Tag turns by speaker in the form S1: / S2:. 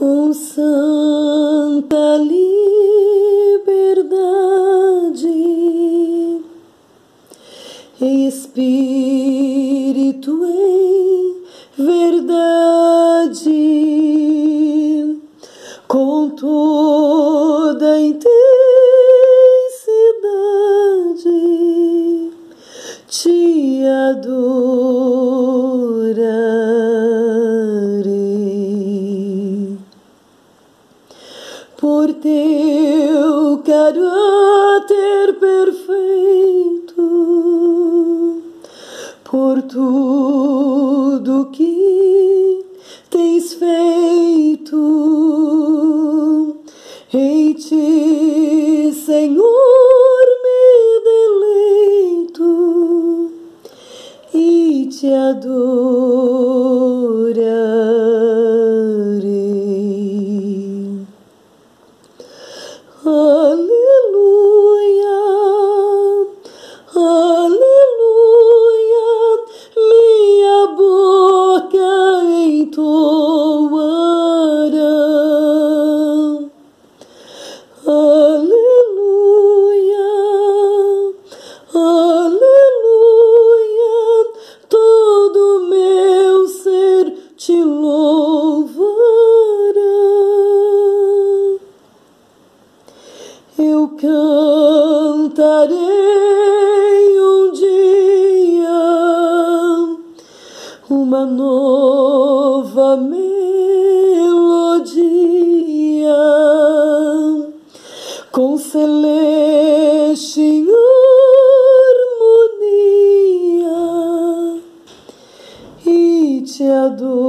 S1: com santa liberdade, Espírito em verdade, com toda intensidade, te adorarei por teu caráter perfeito, por tudo que tens feito. Em ti, Senhor, me deleito e te adorarei. Aleluia, aleluia, minha boca entoará. Eu cantarei um dia uma nova melodia com celeste harmonia e te adorarei.